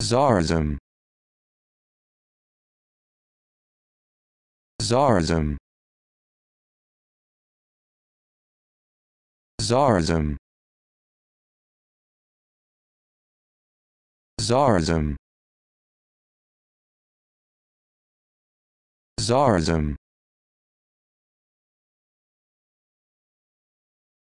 Tsarism Tsarism Tsarism Tsarism Tsarism